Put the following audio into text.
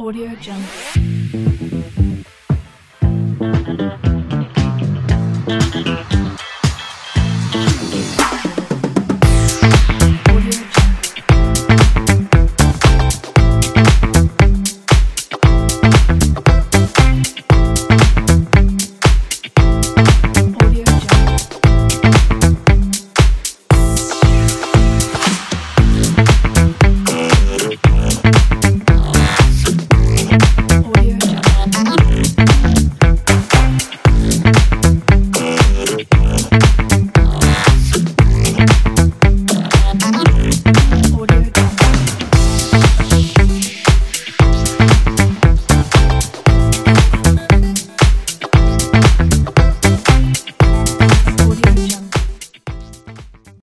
Audio Jungle.